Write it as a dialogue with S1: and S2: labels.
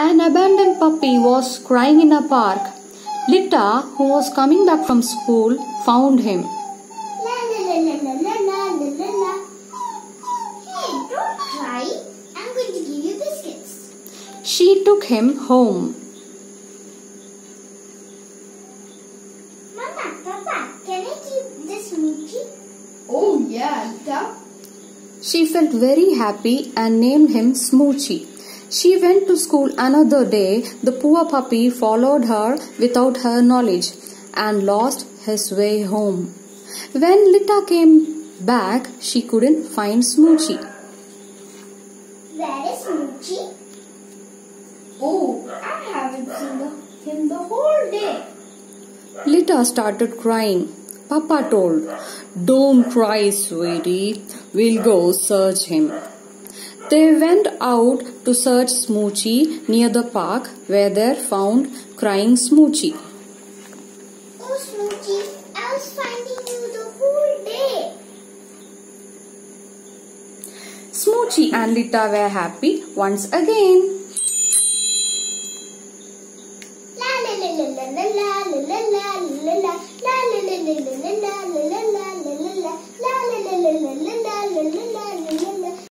S1: An abandoned puppy was crying in a park. Lita, who was coming back from school, found him.
S2: La, la, la, hey, don't cry. I'm going to give you biscuits.
S1: She took him home.
S2: Mama, Papa, can I keep this Mickey?
S3: Oh yeah, Lita.
S1: She felt very happy and named him Smoochie. She went to school another day. The poor puppy followed her without her knowledge and lost his way home. When Lita came back, she couldn't find Smoochie.
S2: Where is Smoochie?
S3: Oh, I haven't seen the, him the whole day.
S1: Lita started crying. Papa told, Don't cry, sweetie. We'll go search him. They went out to search Smoochie near the park where they found crying Smoochie.
S2: Oh Smoochie, I was finding you the whole day.
S1: Smoochie and Lita were happy once again.
S2: la la la la la la la la la la la la la la la